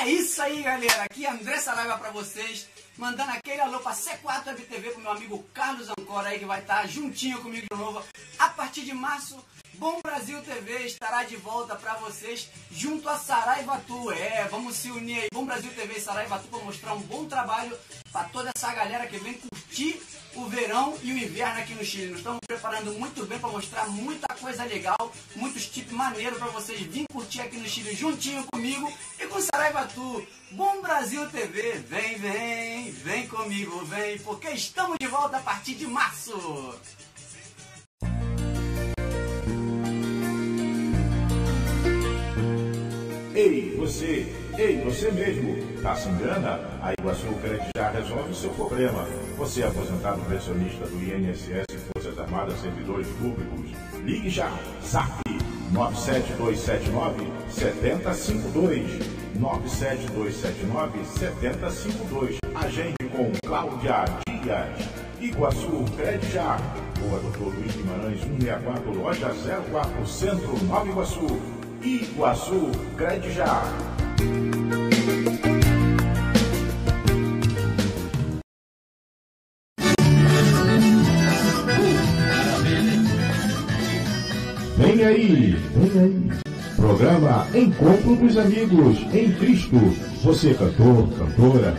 É isso aí, galera. Aqui é André Saraiva pra vocês, mandando aquele alô pra C4 Web TV pro meu amigo Carlos Ancora aí, que vai estar juntinho comigo de novo. A partir de março, Bom Brasil TV estará de volta pra vocês junto a Saraivatu. É, vamos se unir aí, Bom Brasil TV e Saraivatu pra mostrar um bom trabalho pra toda essa galera que vem curtir o verão e o inverno aqui no Chile. Nós estamos preparando muito bem para mostrar muita coisa legal, muitos tipos maneiros para vocês virem curtir aqui no Chile juntinho comigo e com Saraivatu. Bom Brasil TV, vem, vem, vem comigo, vem, porque estamos de volta a partir de março. Ei, você, ei, você mesmo, tá sem grana? A Iguaçu Crédito já resolve o seu problema. Você é aposentado pensionista do INSS, Forças Armadas, servidores públicos. Ligue já, SAP 97279 7052. 97279 7052. Agende com Cláudia Dias. Iguaçu Crédito já. Rua Doutor Luiz Guimarães, 164, loja 04, Centro, Nova Iguaçu. Iguaçu, crede já. Vem aí, vem aí. Programa Encontro dos Amigos em Cristo. Você cantor, cantora,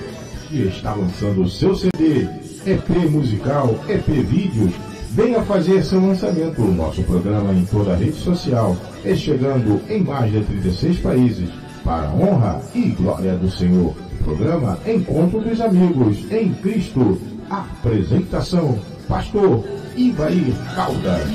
que está lançando o seu CD, EP musical, EP vídeos, venha fazer seu lançamento. Nosso programa em toda a rede social é chegando em mais de 36 países para a honra e glória do Senhor. Programa Encontro dos Amigos em Cristo. Apresentação: Pastor Ivair Caldas.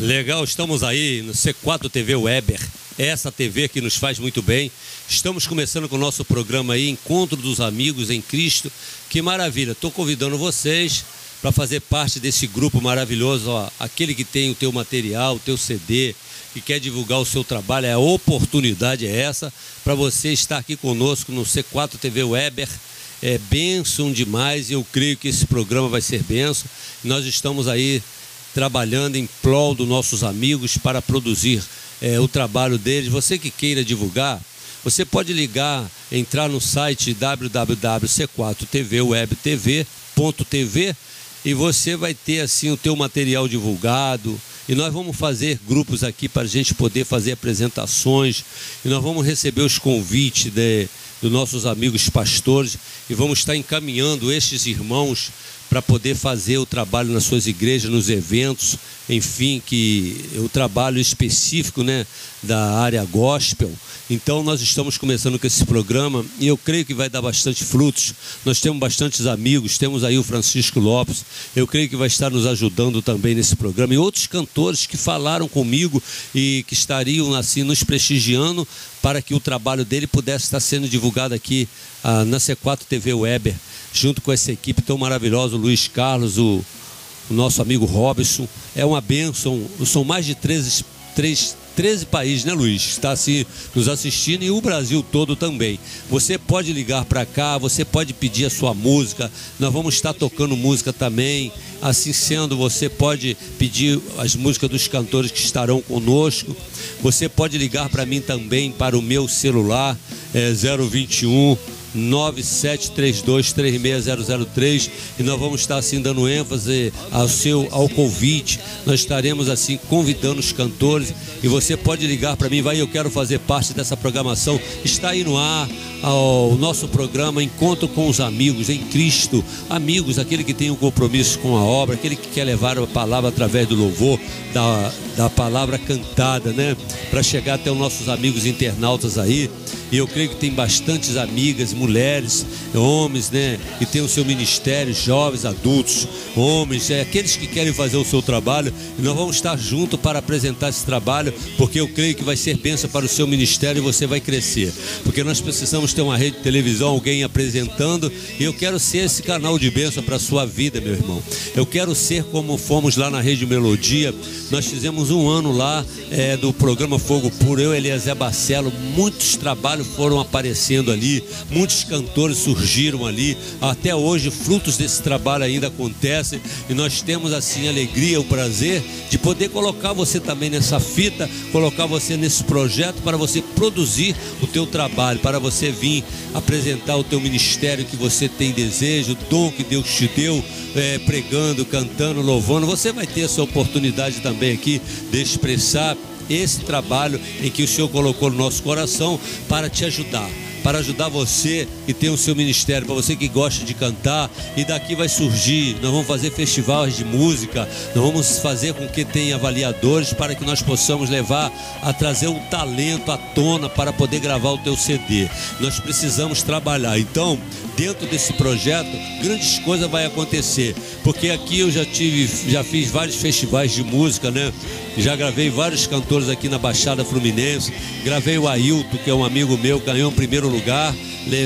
Legal, estamos aí no C4 TV Weber, essa TV que nos faz muito bem. Estamos começando com o nosso programa aí, Encontro dos Amigos em Cristo. Que maravilha! Estou convidando vocês para fazer parte desse grupo maravilhoso. Ó, aquele que tem o teu material, o teu CD, que quer divulgar o seu trabalho, a oportunidade é essa para você estar aqui conosco no C4 TV Weber. É benção demais e eu creio que esse programa vai ser benção. Nós estamos aí trabalhando em prol dos nossos amigos para produzir é, o trabalho deles. Você que queira divulgar, você pode ligar, entrar no site www.c4tvwebtv.tv e você vai ter assim o teu material divulgado. E nós vamos fazer grupos aqui para a gente poder fazer apresentações. E nós vamos receber os convites de, dos nossos amigos pastores e vamos estar encaminhando estes irmãos para poder fazer o trabalho nas suas igrejas, nos eventos, enfim, que o trabalho específico né, da área gospel. Então nós estamos começando com esse programa e eu creio que vai dar bastante frutos. Nós temos bastantes amigos, temos aí o Francisco Lopes, eu creio que vai estar nos ajudando também nesse programa. E outros cantores que falaram comigo e que estariam assim nos prestigiando para que o trabalho dele pudesse estar sendo divulgado aqui ah, na C4 TV Weber junto com essa equipe tão maravilhosa, o Luiz Carlos, o, o nosso amigo Robson. É uma bênção. São mais de 13, 3, 13 países, né, Luiz? Está assim nos assistindo e o Brasil todo também. Você pode ligar para cá, você pode pedir a sua música. Nós vamos estar tocando música também. Assim sendo, você pode pedir as músicas dos cantores que estarão conosco. Você pode ligar para mim também para o meu celular, é 021 973236003 e nós vamos estar assim dando ênfase ao seu ao convite. Nós estaremos assim convidando os cantores e você pode ligar para mim, vai, eu quero fazer parte dessa programação. Está aí no ar o nosso programa Encontro com os Amigos em Cristo. Amigos, aquele que tem um compromisso com a obra, aquele que quer levar a palavra através do louvor, da, da palavra cantada, né? Para chegar até os nossos amigos internautas aí. E eu creio que tem bastantes amigas, mulheres, homens, né? Que tem o seu ministério, jovens, adultos, homens, é, aqueles que querem fazer o seu trabalho. E nós vamos estar juntos para apresentar esse trabalho, porque eu creio que vai ser bênção para o seu ministério e você vai crescer. Porque nós precisamos ter uma rede de televisão, alguém apresentando, e eu quero ser esse canal de bênção para a sua vida, meu irmão. Eu quero ser como fomos lá na Rede Melodia. Nós fizemos um ano lá é, do programa Fogo Puro, eu Eliezer Barcelo. Muitos trabalhos foram aparecendo ali, muitos cantores surgiram ali. Até hoje, frutos desse trabalho ainda acontecem, e nós temos assim a alegria, o prazer de poder colocar você também nessa fita, colocar você nesse projeto para você produzir o teu trabalho, para você vir apresentar o teu ministério que você tem desejo, o dom que Deus te deu, é, pregando, cantando, louvando. Você vai ter essa oportunidade também aqui de expressar esse trabalho em que o Senhor colocou no nosso coração para te ajudar para ajudar você que tem o seu ministério, para você que gosta de cantar, e daqui vai surgir, nós vamos fazer festivais de música, nós vamos fazer com que tenha avaliadores para que nós possamos levar a trazer um talento à tona para poder gravar o teu CD. Nós precisamos trabalhar. Então, dentro desse projeto, grandes coisas vai acontecer, porque aqui eu já tive, já fiz vários festivais de música, né? Já gravei vários cantores aqui na Baixada Fluminense, gravei o Ailton, que é um amigo meu, ganhou o primeiro lugar.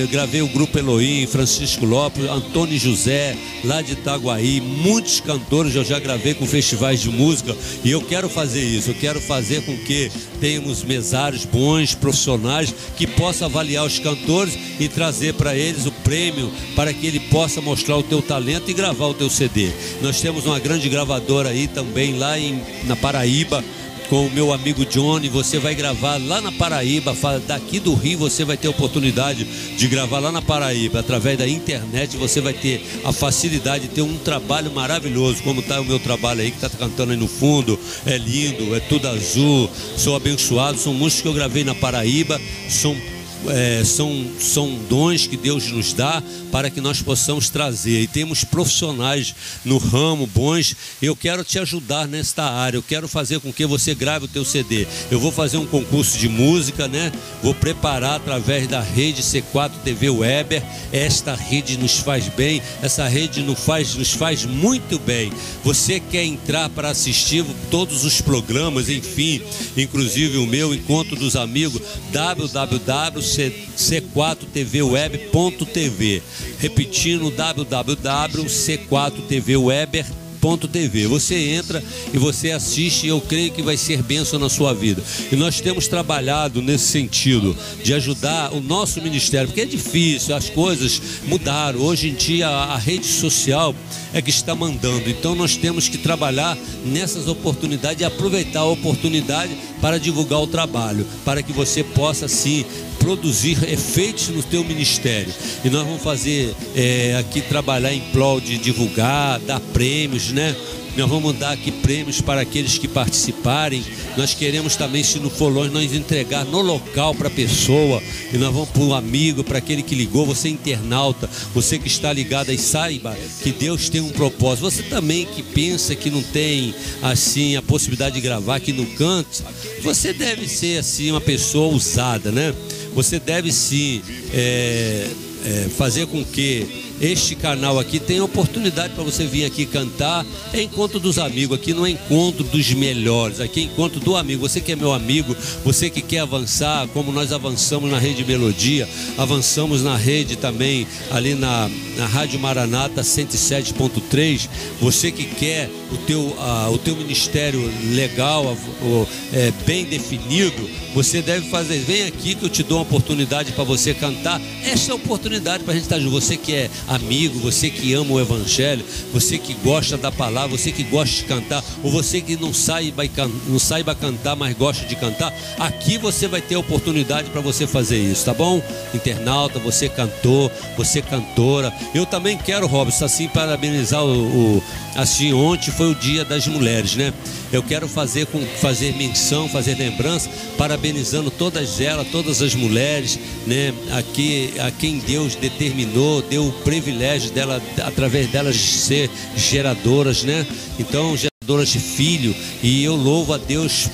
Gravei o Grupo Elohim, Francisco Lopes, Antônio José, lá de Itaguaí. Muitos cantores eu já gravei com festivais de música e eu quero fazer isso. Eu quero fazer com que tenhamos mesários bons, profissionais, que possam avaliar os cantores e trazer para eles o prêmio para que ele possa mostrar o teu talento e gravar o teu CD. Nós temos uma grande gravadora aí também lá em, na Paraíba com o meu amigo Johnny. Você vai gravar lá na Paraíba. Daqui do Rio você vai ter oportunidade de gravar lá na Paraíba. Através da internet você vai ter a facilidade de ter um trabalho maravilhoso, como está o meu trabalho aí, que está cantando aí no fundo. É lindo, é tudo azul. Sou abençoado. São músicos que eu gravei na Paraíba. São é, são, são dons que Deus nos dá para que nós possamos trazer. E temos profissionais no ramo bons. Eu quero te ajudar nesta área. Eu quero fazer com que você grave o teu CD. Eu vou fazer um concurso de música, né? Vou preparar através da rede C4 TV Weber. Esta rede nos faz bem. Essa rede nos faz, nos faz muito bem. Você quer entrar para assistir todos os programas, enfim, inclusive o meu encontro dos amigos www c4tvweb.tv. Repetindo www.c4tvweber.tv TV. Você entra e você assiste, e eu creio que vai ser bênção na sua vida. E nós temos trabalhado nesse sentido de ajudar o nosso ministério, porque é difícil, as coisas mudaram. Hoje em dia a rede social é que está mandando. Então nós temos que trabalhar nessas oportunidades e aproveitar a oportunidade para divulgar o trabalho, para que você possa sim produzir efeitos no teu ministério. E nós vamos fazer é, aqui trabalhar em prol de divulgar, dar prêmios, né? Nós vamos dar aqui prêmios para aqueles que participarem. Nós queremos também, se não for longe, nós entregar no local para a pessoa. E nós vamos para o amigo, para aquele que ligou, você internauta, você que está ligado aí, saiba que Deus tem um propósito. Você também que pensa que não tem assim a possibilidade de gravar, que não canta, você deve ser assim uma pessoa ousada, né? Você deve sim é, é, fazer com que este canal aqui tem oportunidade para você vir aqui cantar. É encontro dos amigos, aqui não é encontro dos melhores, aqui é encontro do amigo. Você que é meu amigo, você que quer avançar, como nós avançamos na rede Melodia, avançamos na rede também, ali na, na Rádio Maranata 107.3. Você que quer o teu, uh, o teu ministério legal, uh, é, bem definido, você deve fazer. Vem aqui que eu te dou uma oportunidade para você cantar. Essa é a oportunidade para a gente estar junto. Você que é amigo, você que ama o Evangelho, você que gosta da palavra, você que gosta de cantar, ou você que não saiba, não saiba cantar, mas gosta de cantar, aqui você vai ter a oportunidade para você fazer isso, tá bom? Internauta, você cantor, você cantora. Eu também quero, Robson, assim, parabenizar o, o assim, ontem foi o dia das mulheres, né? Eu quero fazer com fazer menção, fazer lembrança, parabenizando todas elas, todas as mulheres, né? Aqui, a quem Deus determinou, deu o privilégio dela, através delas ser geradoras, né? Então, geradoras de filho, e eu louvo a Deus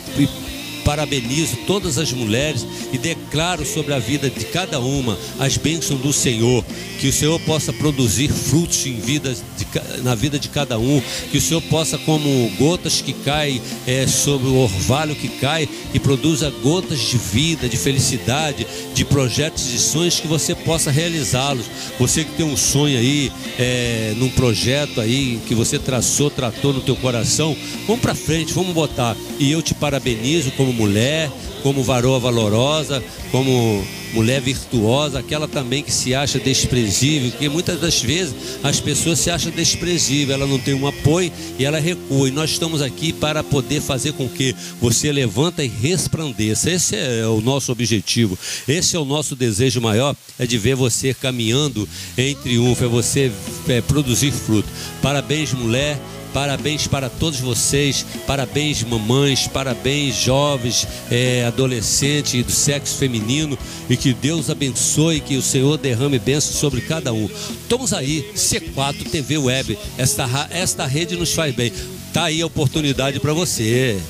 parabenizo todas as mulheres e declaro sobre a vida de cada uma as bênçãos do Senhor, que o Senhor possa produzir frutos em vidas de na vida de cada um, que o Senhor possa, como gotas que caem é, sobre o orvalho que cai, e produza gotas de vida, de felicidade, de projetos e sonhos que você possa realizá-los. Você que tem um sonho aí, é, num projeto aí que você traçou, tratou no teu coração, vamos para frente, vamos botar. E eu te parabenizo como mulher, como varoa valorosa, como mulher virtuosa, aquela também que se acha desprezível, que muitas das vezes as pessoas se acham desprezível, ela não tem um apoio e ela recua. E nós estamos aqui para poder fazer com que você levanta e resplandeça. Esse é o nosso objetivo. Esse é o nosso desejo maior, é de ver você caminhando em triunfo, é você é, produzir fruto. Parabéns, mulher. Parabéns para todos vocês, parabéns mamães, parabéns jovens, é, adolescentes do sexo feminino e que Deus abençoe, que o Senhor derrame bênçãos sobre cada um. Estamos aí, C4 TV Web, esta, esta rede nos faz bem. Tá aí a oportunidade para você.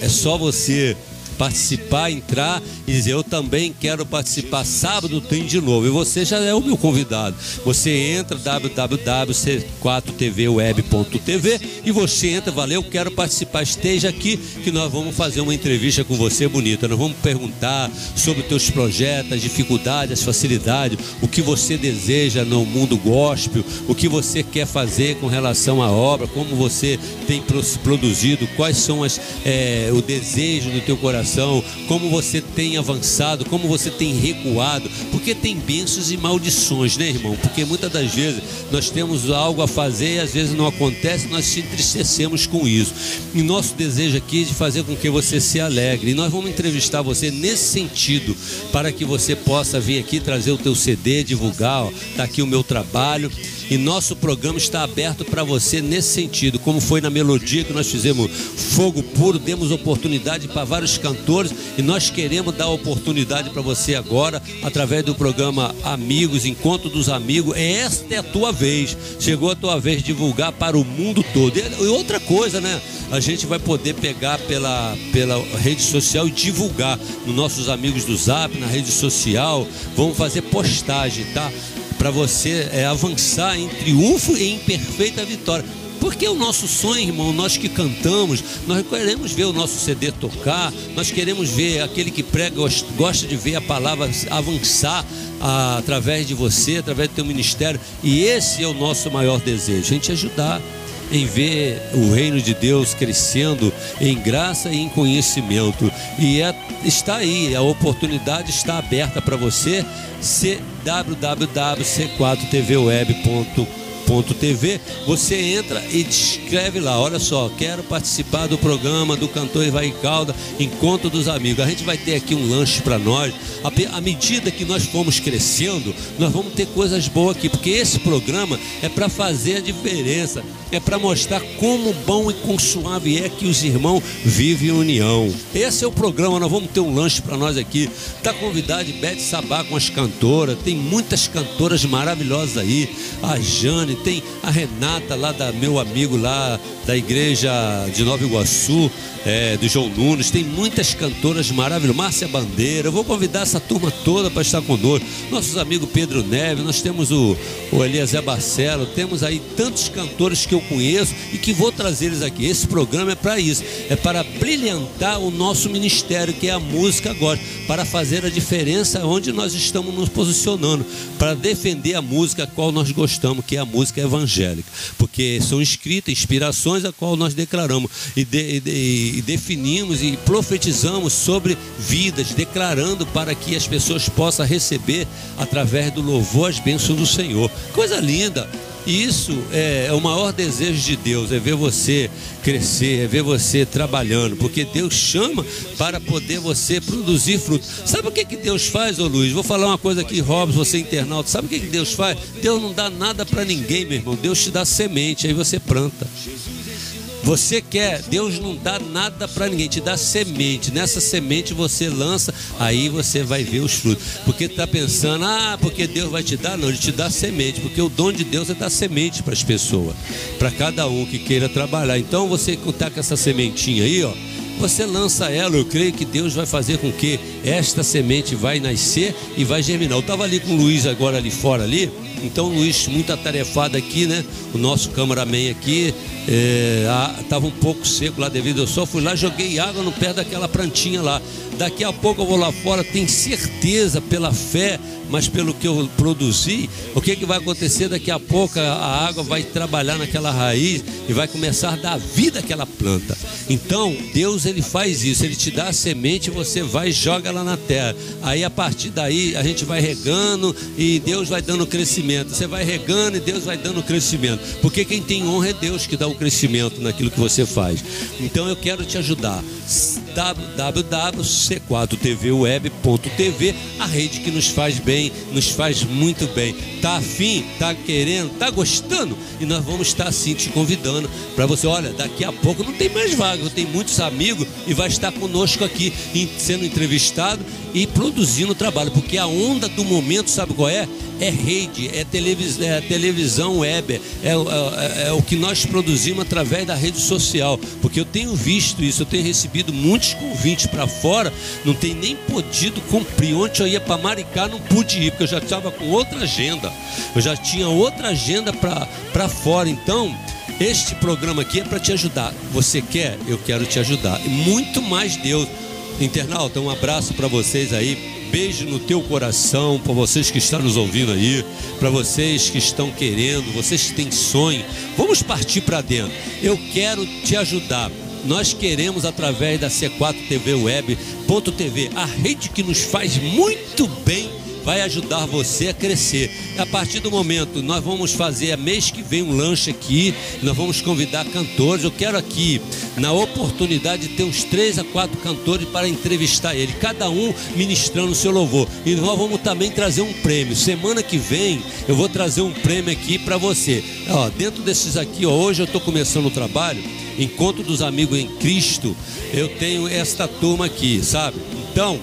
É só você participar, entrar e dizer: Eu também quero participar. Sábado tem de novo. E você já é o meu convidado. Você entra www.c4tvweb.tv e você entra, valeu, quero participar. Esteja aqui que nós vamos fazer uma entrevista com você bonita. Nós vamos perguntar sobre os teus projetos, as dificuldades, as facilidades, o que você deseja no mundo gospel, o que você quer fazer com relação à obra, como você tem produzido, quais são as, é, o desejo do teu coração coração, como você tem avançado, como você tem recuado, porque tem bênçãos e maldições, né, irmão? Porque muitas das vezes nós temos algo a fazer e às vezes não acontece, nós se entristecemos com isso. E nosso desejo aqui é de fazer com que você se alegre. E nós vamos entrevistar você nesse sentido, para que você possa vir aqui trazer o teu CD, divulgar, ó, tá aqui o meu trabalho. E nosso programa está aberto para você nesse sentido, como foi na melodia que nós fizemos Fogo Puro, demos oportunidade para vários cantores e nós queremos dar oportunidade para você agora, através do programa Amigos, Encontro dos Amigos. Esta é a tua vez. Chegou a tua vez de divulgar para o mundo todo. E outra coisa, né? A gente vai poder pegar pela, pela rede social e divulgar nos nossos amigos do Zap, na rede social. Vamos fazer postagem, tá? Para você é, avançar em triunfo e em perfeita vitória. Porque o nosso sonho, irmão, nós que cantamos, nós queremos ver o nosso CD tocar, nós queremos ver aquele que prega, gosta de ver a palavra avançar a, através de você, através do teu ministério. E esse é o nosso maior desejo, a gente ajudar em ver o reino de Deus crescendo em graça e em conhecimento. E é, está aí, a oportunidade está aberta para você www.c4tvweb.com TV, você entra e escreve lá, olha só, quero participar do programa do cantor Ivaí Calda, Encontro dos Amigos. A gente vai ter aqui um lanche para nós. À medida que nós formos crescendo, nós vamos ter coisas boas aqui, porque esse programa é para fazer a diferença, é para mostrar como bom e com suave é que os irmãos vivem em união. Esse é o programa, nós vamos ter um lanche para nós aqui. Tá convidado Bete Sabá com as cantoras, tem muitas cantoras maravilhosas aí, a Jane, tem a Renata lá da meu amigo lá da igreja de Nova Iguaçu, é, do João Nunes, tem muitas cantoras maravilhosas, Márcia Bandeira, eu vou convidar essa turma toda para estar conosco, nossos amigos Pedro Neves, nós temos o, o Eliezer Barcelo, temos aí tantos cantores que eu conheço e que vou trazer eles aqui. Esse programa é para isso, é para brilhantar o nosso ministério, que é a música agora, para fazer a diferença onde nós estamos nos posicionando, para defender a música a qual nós gostamos, que é a música evangélica, porque são escritas inspirações a qual nós declaramos e, de, e, e definimos e profetizamos sobre vidas, declarando para que as pessoas possam receber através do louvor as bênçãos do Senhor. Coisa linda. E isso é, é, o maior desejo de Deus, é ver você crescer, é ver você trabalhando, porque Deus chama para poder você produzir fruto. Sabe o que, que Deus faz, ô Luiz? Vou falar uma coisa aqui, Robson, você internauta. Sabe o que, que Deus faz? Deus não dá nada para ninguém, meu irmão. Deus te dá semente, aí você planta. Você quer, Deus não dá nada para ninguém, te dá semente. Nessa semente você lança, aí você vai ver os frutos. Porque está pensando, ah, porque Deus vai te dar? Não, Ele te dá semente. Porque o dom de Deus é dar semente para as pessoas, para cada um que queira trabalhar. Então você contar com essa sementinha aí, ó você lança ela. Eu creio que Deus vai fazer com que esta semente vai nascer e vai germinar. Eu estava ali com o Luiz agora ali fora ali. Então, Luiz, muito atarefado aqui, né? O nosso cameraman aqui estava é, um pouco seco lá devido. Eu só fui lá, joguei água no pé daquela plantinha lá. Daqui a pouco eu vou lá fora, tenho certeza, pela fé, mas pelo que eu produzi, o que, que vai acontecer daqui a pouco? A água vai trabalhar naquela raiz e vai começar a dar vida àquela planta. Então, Deus ele faz isso, ele te dá a semente, você vai e joga lá na terra. Aí a partir daí a gente vai regando e Deus vai dando crescimento. Você vai regando e Deus vai dando crescimento. Porque quem tem honra é Deus que dá o crescimento naquilo que você faz. Então eu quero te ajudar www.c4tvweb.tv, a rede que nos faz bem, nos faz muito bem. Tá afim, tá querendo, tá gostando? E nós vamos estar assim te convidando para você. Olha, daqui a pouco não tem mais vaga, tenho muitos amigos e vai estar conosco aqui sendo entrevistado e produzindo trabalho, porque a onda do momento, sabe qual é? É rede, é, televis, é televisão web, é, é, é, o que nós produzimos através da rede social, porque eu tenho visto isso, eu tenho recebido muitos convites para fora, não tenho nem podido cumprir. Ontem eu ia para Maricá, não pude ir, porque eu já estava com outra agenda, eu já tinha outra agenda para fora, então. Este programa aqui é para te ajudar. Você quer? Eu quero te ajudar. E muito mais Deus. Internauta, um abraço para vocês aí. Beijo no teu coração, para vocês que estão nos ouvindo aí, para vocês que estão querendo, vocês que têm sonho. Vamos partir para dentro. Eu quero te ajudar. Nós queremos através da C4 TV Web.tv, a rede que nos faz muito bem vai ajudar você a crescer. A partir do momento, nós vamos fazer a mês que vem um lanche aqui, nós vamos convidar cantores. Eu quero aqui, na oportunidade, ter uns três a quatro cantores para entrevistar ele, cada um ministrando o seu louvor. E nós vamos também trazer um prêmio. Semana que vem eu vou trazer um prêmio aqui para você. Ó, dentro desses aqui, ó, hoje eu estou começando o trabalho, Encontro dos Amigos em Cristo. Eu tenho esta turma aqui, sabe? Então,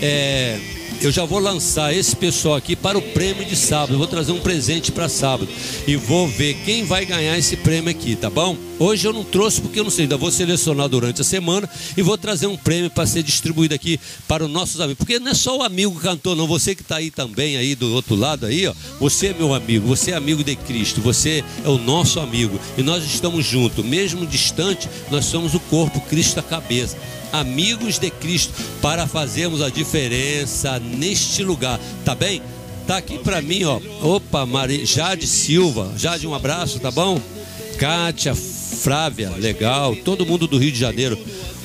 é eu já vou lançar esse pessoal aqui para o prêmio de sábado. Eu vou trazer um presente para sábado e vou ver quem vai ganhar esse prêmio aqui, tá bom? Hoje eu não trouxe porque eu não sei, ainda vou selecionar durante a semana e vou trazer um prêmio para ser distribuído aqui para os nossos amigos. Porque não é só o amigo cantor, não. Você que está aí também, aí do outro lado aí, ó. Você é meu amigo, você é amigo de Cristo, você é o nosso amigo e nós estamos juntos, mesmo distante, nós somos o corpo, Cristo a cabeça amigos de Cristo, para fazermos a diferença neste lugar, tá bem? Tá aqui para mim, ó. Opa, Maria, Jade Silva. Jade, um abraço, tá bom? Kátia, Frávia, legal. Todo mundo do Rio de Janeiro.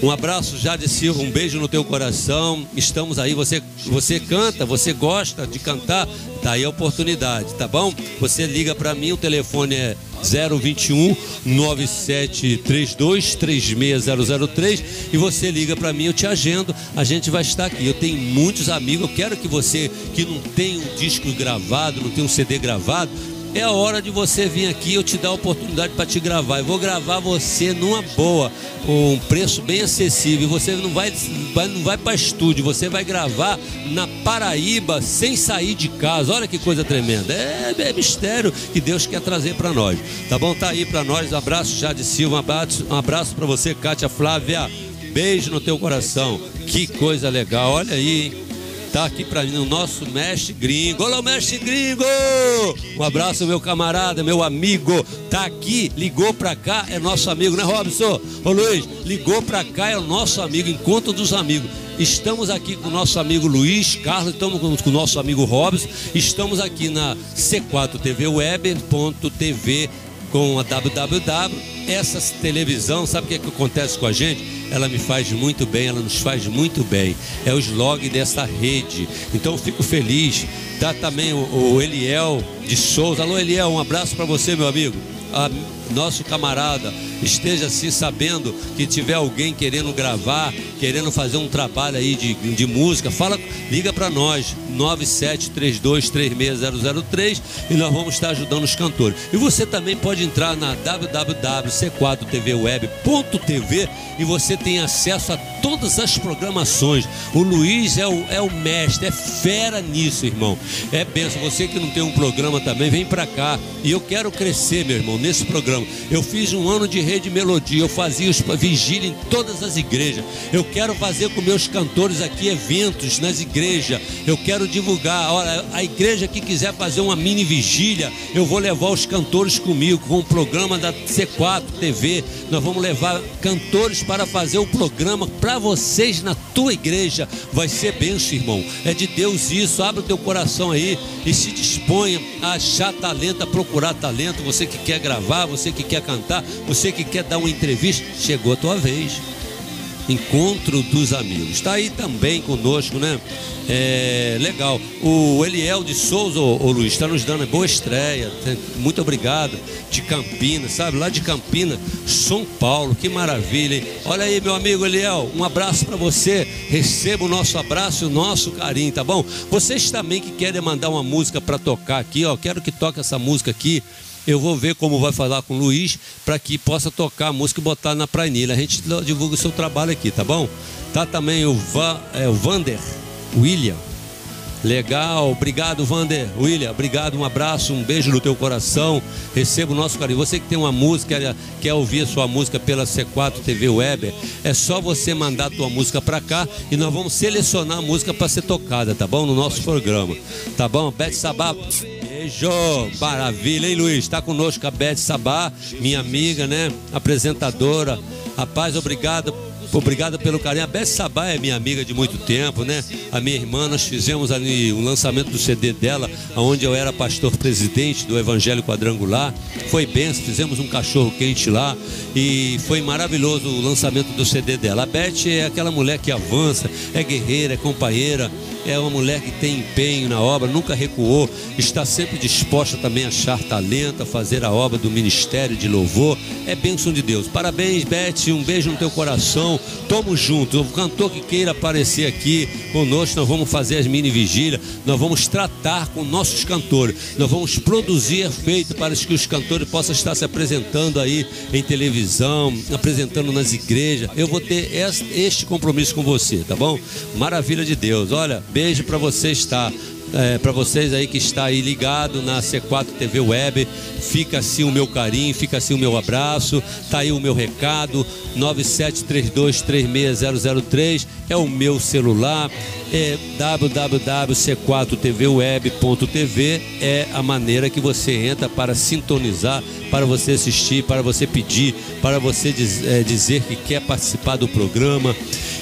Um abraço, Jade Silva, um beijo no teu coração. Estamos aí, você, você canta, você gosta de cantar, tá aí a oportunidade, tá bom? Você liga para mim, o telefone é 021 9732 36003 e você liga para mim, eu te agendo, a gente vai estar aqui. Eu tenho muitos amigos, eu quero que você que não tem um disco gravado, não tem um CD gravado, é a hora de você vir aqui, eu te dar a oportunidade para te gravar. Eu vou gravar você numa boa, com um preço bem acessível. Você não vai, vai não vai para estúdio, você vai gravar na Paraíba sem sair de casa. Olha que coisa tremenda. É, é mistério que Deus quer trazer para nós. Tá bom? Tá aí para nós. Um abraço, Jade Silva. Um abraço, um abraço para você, Kátia Flávia. Beijo no teu coração. Que coisa legal. Olha aí, hein? Tá aqui para mim o nosso mestre gringo. Olá, mestre gringo! Um abraço, meu camarada, meu amigo. Tá aqui, ligou para cá, é nosso amigo, né, Robson? Ô Luiz, ligou para cá, é o nosso amigo, encontro dos amigos. Estamos aqui com o nosso amigo Luiz Carlos, estamos com o nosso amigo Robson. Estamos aqui na C4 TV Web.tv com a www. Essa televisão, sabe o que, é que acontece com a gente? Ela me faz muito bem, ela nos faz muito bem. É o slog dessa rede. Então fico feliz. Dá também o, o Eliel de Souza. Alô, Eliel, um abraço para você, meu amigo a, nosso camarada esteja assim sabendo que tiver alguém querendo gravar, querendo fazer um trabalho aí de, de música, fala, liga para nós, 9732360003 e nós vamos estar ajudando os cantores. E você também pode entrar na www.c4tvweb.tv e você tem acesso a todas as programações. O Luiz é o, é o mestre, é fera nisso, irmão. É benção. Você que não tem um programa também, vem para cá. E eu quero crescer, meu irmão, nesse programa. Programa. Eu fiz um ano de rede melodia, eu fazia os vigília em todas as igrejas. Eu quero fazer com meus cantores aqui eventos nas igrejas. Eu quero divulgar. Olha, a igreja que quiser fazer uma mini vigília, eu vou levar os cantores comigo com o programa da C4 TV. Nós vamos levar cantores para fazer o programa para vocês na tua igreja. Vai ser benção, irmão. É de Deus isso. Abre o teu coração aí e se disponha a achar talento, a procurar talento. Você que quer gravar, você que quer cantar, você que quer dar uma entrevista, chegou a tua vez. Encontro dos amigos. Está aí também conosco, né? É, legal. O Eliel de Souza, o Luiz, está nos dando boa estreia. Muito obrigado. De Campinas, sabe? Lá de Campinas, São Paulo, que maravilha, hein? Olha aí, meu amigo Eliel, um abraço para você. Receba o nosso abraço e o nosso carinho, tá bom? Vocês também que querem mandar uma música para tocar aqui, ó, quero que toque essa música aqui. Eu vou ver como vai falar com o Luiz para que possa tocar a música e botar na prainilha. A gente divulga o seu trabalho aqui, tá bom? Tá também o, Va, é, o Vander, William. Legal, obrigado, Vander. William, obrigado, um abraço, um beijo no teu coração. Receba o nosso carinho. Você que tem uma música, quer, quer ouvir a sua música pela C4 TV Web, é só você mandar a tua música para cá e nós vamos selecionar a música para ser tocada, tá bom? No nosso programa. Tá bom? Beth Sabá, beijo. Maravilha, hein, Luiz? Está conosco a Beth Sabá, minha amiga, né? Apresentadora. Rapaz, obrigado Obrigado pelo carinho. A Beth Sabá é minha amiga de muito tempo, né? A minha irmã, nós fizemos ali o um lançamento do CD dela, onde eu era pastor presidente do Evangelho Quadrangular. Foi benção, fizemos um cachorro quente lá e foi maravilhoso o lançamento do CD dela. A Beth é aquela mulher que avança, é guerreira, é companheira, é uma mulher que tem empenho na obra, nunca recuou, está sempre disposta também a achar talento, a fazer a obra do ministério de louvor. É bênção de Deus. Parabéns, Beth, um beijo no teu coração. Tamo junto. O cantor que queira aparecer aqui conosco, nós vamos fazer as mini vigílias, nós vamos tratar com nossos cantores, nós vamos produzir feito para que os cantores possam estar se apresentando aí em televisão, apresentando nas igrejas. Eu vou ter este compromisso com você, tá bom? Maravilha de Deus. Olha, beijo para você estar é, para vocês aí que está aí ligado na C4 TV Web. Fica assim o meu carinho, fica assim o meu abraço. Tá aí o meu recado. 9732360003 é o meu celular. É www.c4tvweb.tv é a maneira que você entra para sintonizar, para você assistir, para você pedir, para você diz, é, dizer que quer participar do programa.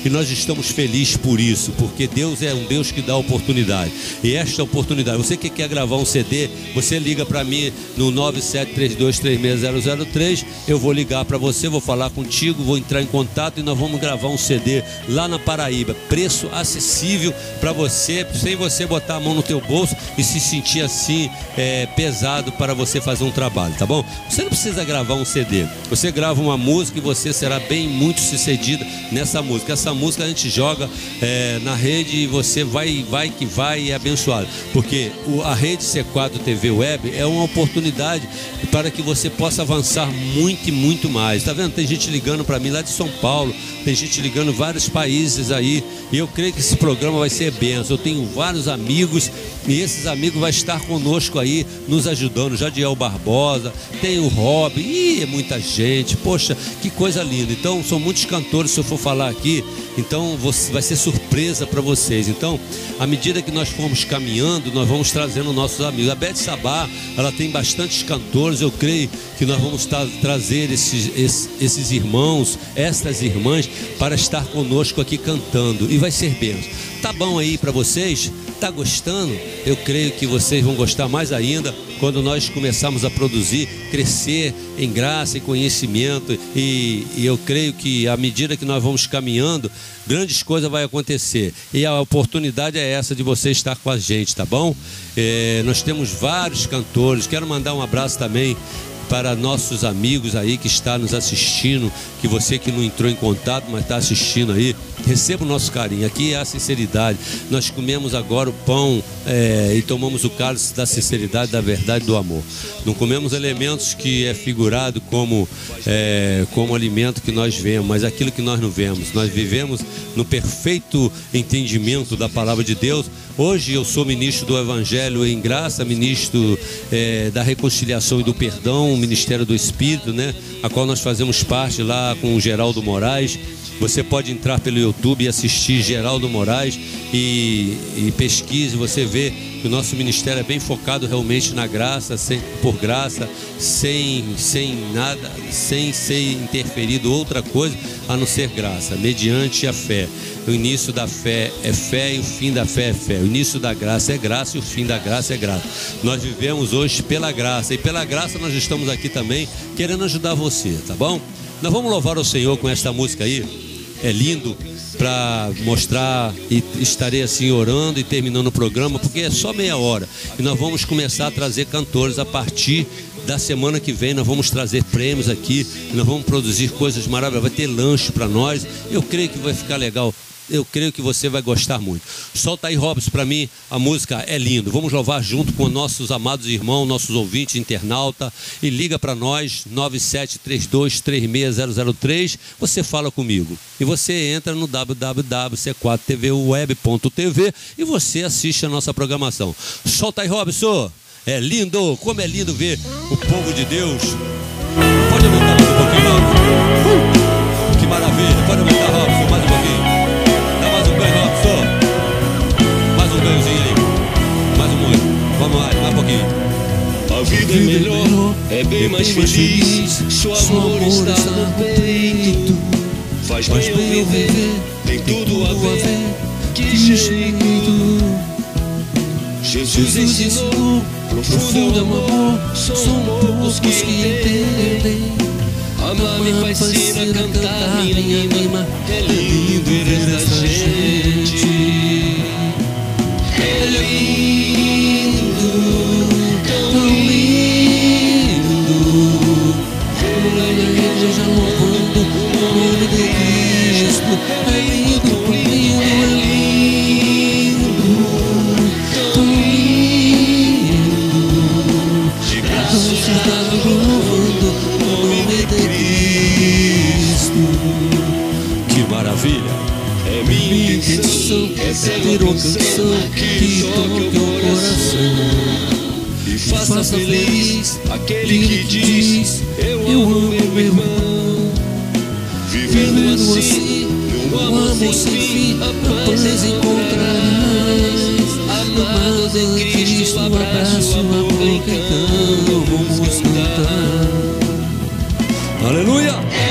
E nós estamos felizes por isso, porque Deus é um Deus que dá oportunidade. E esta oportunidade, você que quer gravar um CD, você liga para mim no 9732360003, eu vou ligar para você, vou falar contigo, vou entrar em contato e nós vamos gravar um CD lá na Paraíba. Preço acessível para você, sem você botar a mão no teu bolso e se sentir assim é, pesado para você fazer um trabalho, tá bom? Você não precisa gravar um CD. Você grava uma música e você será bem muito sucedida nessa música. Essa música a gente joga é, na rede e você vai, vai que vai e é abençoado. Porque o, a rede C4 TV Web é uma oportunidade para que você possa avançar muito e muito mais. Tá vendo? Tem gente ligando para mim lá de São Paulo, tem gente ligando vários países aí. E eu creio que esse programa vai ser benção. Eu tenho vários amigos e esses amigos vão estar conosco aí, nos ajudando. Jadiel Barbosa, tem o Rob, e é muita gente. Poxa, que coisa linda. Então, são muitos cantores, se eu for falar aqui, então vai ser surpresa para vocês. Então, à medida que nós formos caminhando, nós vamos trazendo nossos amigos. A Beth Sabá, ela tem bastantes cantores. Eu creio que nós vamos trazer esses, esses, esses irmãos, estas irmãs, para estar conosco aqui cantando. E vai ser benção. Tá bom aí para vocês? Tá gostando? Eu creio que vocês vão gostar mais ainda quando nós começarmos a produzir, crescer em graça e conhecimento. E, e eu creio que à medida que nós vamos caminhando, grandes coisas vão acontecer. E a oportunidade é essa de você estar com a gente, tá bom? É, nós temos vários cantores. Quero mandar um abraço também para nossos amigos aí que está nos assistindo, que você que não entrou em contato, mas está assistindo aí, receba o nosso carinho. Aqui é a sinceridade. Nós comemos agora o pão é, e tomamos o cálice da sinceridade, da verdade, do amor. Não comemos elementos que é figurado como é, como alimento que nós vemos, mas aquilo que nós não vemos. Nós vivemos no perfeito entendimento da palavra de Deus. Hoje eu sou ministro do Evangelho em graça, ministro é, da reconciliação e do perdão, Ministério do Espírito, né? A qual nós fazemos parte lá com o Geraldo Moraes. Você pode entrar pelo YouTube e assistir Geraldo Moraes e, e pesquise, você vê o nosso ministério é bem focado realmente na graça, sem, por graça, sem, sem nada, sem ser interferido outra coisa a não ser graça, mediante a fé. O início da fé é fé e o fim da fé é fé. O início da graça é graça e o fim da graça é graça. Nós vivemos hoje pela graça e pela graça nós estamos aqui também querendo ajudar você, tá bom? Nós vamos louvar o Senhor com esta música aí é lindo para mostrar e estarei assim orando e terminando o programa, porque é só meia hora. E nós vamos começar a trazer cantores a partir da semana que vem. Nós vamos trazer prêmios aqui, nós vamos produzir coisas maravilhosas, vai ter lanche para nós. Eu creio que vai ficar legal eu creio que você vai gostar muito. Solta aí, Robson, para mim, a música é lindo. Vamos louvar junto com nossos amados irmãos, nossos ouvintes, internauta. E liga para nós, 9732360003. Você fala comigo. E você entra no www.c4tvweb.tv e você assiste a nossa programação. Solta aí, Robson. É lindo, como é lindo ver o povo de Deus. Pode aumentar um pouquinho, Robson. É melhor, é bem mais feliz. Seu amor está no peito. Faz bem eu viver, tem tudo a ver. Que jeito. Jesus ensinou profundo amor. São poucos que entendem. Amar me fascina, cantar me anima. Virou canção que toque o coração e faça feliz aquele que diz eu amo meu irmão. Vivendo assim, no amor sem fim, a paz encontrarás. Amados em Cristo, abraço, amor, então vamos cantar. Aleluia!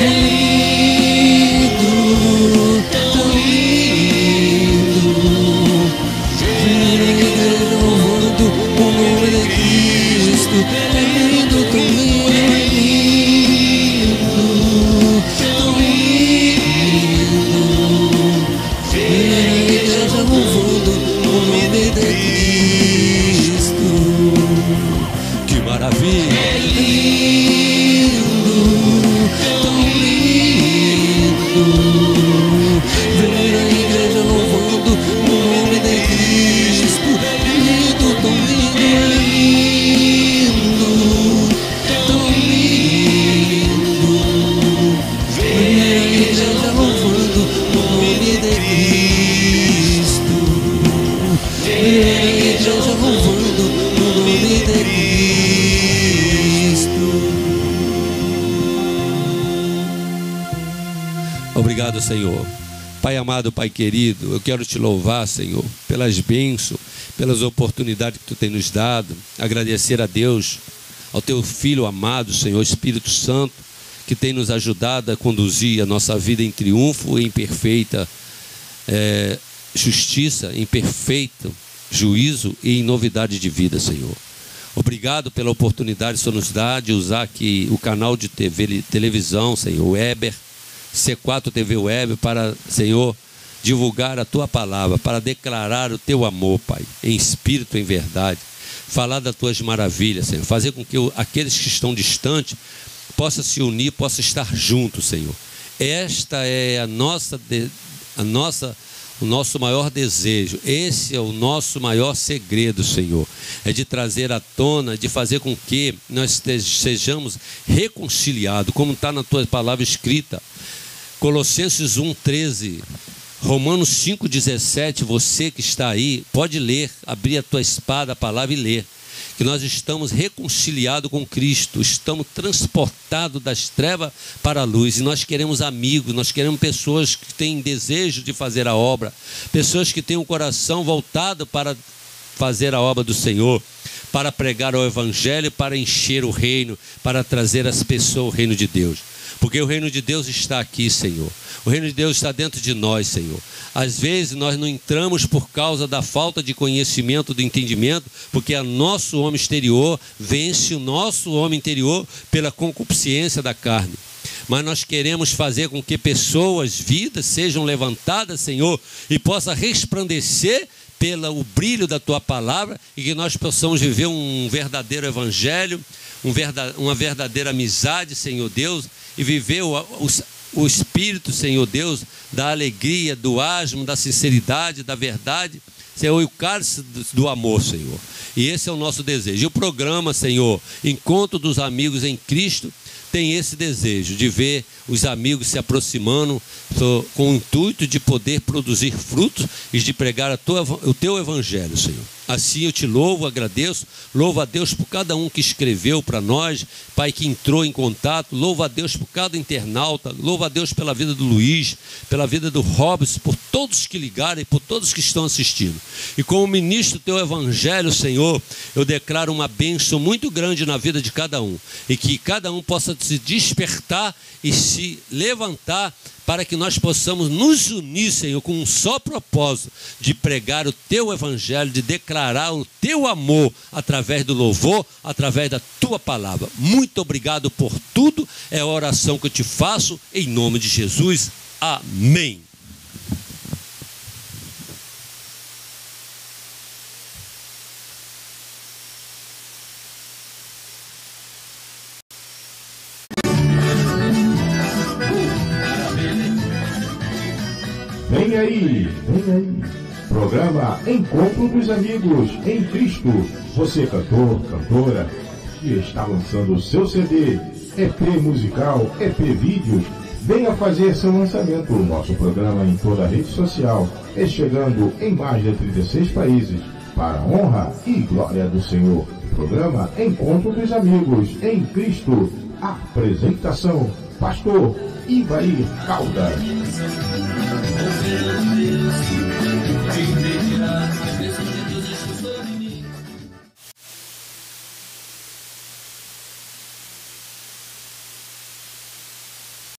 Uh. É Obrigado, Senhor. Pai amado, Pai querido, eu quero te louvar, Senhor, pelas bênçãos, pelas oportunidades que tu tem nos dado. Agradecer a Deus, ao teu filho amado, Senhor, Espírito Santo, que tem nos ajudado a conduzir a nossa vida em triunfo e em perfeita eh, justiça, em perfeito juízo e em novidade de vida, Senhor. Obrigado pela oportunidade que o Senhor nos dá de usar aqui o canal de TV, televisão, Senhor, Weber, C4 TV Web para, Senhor, divulgar a tua palavra, para declarar o teu amor, Pai, em espírito, em verdade. Falar das tuas maravilhas, Senhor. Fazer com que aqueles que estão distantes possam se unir, possam estar juntos, Senhor. Esta é a nossa, a nossa o nosso maior desejo, esse é o nosso maior segredo, Senhor, é de trazer à tona, de fazer com que nós sejamos reconciliados, como está na tua palavra escrita. Colossenses 1,13, Romanos 5,17, você que está aí, pode ler, abrir a tua espada, a palavra e ler que nós estamos reconciliados com Cristo, estamos transportados das trevas para a luz, e nós queremos amigos, nós queremos pessoas que têm desejo de fazer a obra, pessoas que têm o um coração voltado para fazer a obra do Senhor, para pregar o Evangelho, para encher o reino, para trazer as pessoas ao reino de Deus. Porque o reino de Deus está aqui, Senhor. O reino de Deus está dentro de nós, Senhor. Às vezes nós não entramos por causa da falta de conhecimento, do entendimento, porque o nosso homem exterior vence o nosso homem interior pela concupiscência da carne. Mas nós queremos fazer com que pessoas, vidas, sejam levantadas, Senhor, e possa resplandecer pelo brilho da tua palavra e que nós possamos viver um verdadeiro evangelho, um uma verdadeira amizade, Senhor Deus, e viver o, o, o Espírito, Senhor Deus, da alegria, do asmo, da sinceridade, da verdade, Senhor, e o cálice do amor, Senhor. E esse é o nosso desejo. E o programa, Senhor, Encontro dos Amigos em Cristo, tem esse desejo de ver os amigos se aproximando com o intuito de poder produzir frutos e de pregar tua, o teu evangelho, Senhor. Assim eu te louvo, agradeço, louvo a Deus por cada um que escreveu para nós, Pai, que entrou em contato, louvo a Deus por cada internauta, louvo a Deus pela vida do Luiz, pela vida do Robson, por todos que ligaram e por todos que estão assistindo. E como ministro do teu evangelho, Senhor, eu declaro uma bênção muito grande na vida de cada um. E que cada um possa se despertar e se levantar para que nós possamos nos unir, Senhor, com um só propósito de pregar o teu evangelho, de declarar o teu amor através do louvor, através da tua palavra. Muito obrigado por tudo, é a oração que eu te faço, em nome de Jesus. Amém. Encontro dos Amigos em Cristo. Você cantor, cantora, que está lançando o seu CD, EP musical, EP vídeos, venha fazer seu lançamento. Nosso programa em toda a rede social é chegando em mais de 36 países para a honra e glória do Senhor. Programa Encontro dos Amigos em Cristo. Apresentação: Pastor Ivair Caldas.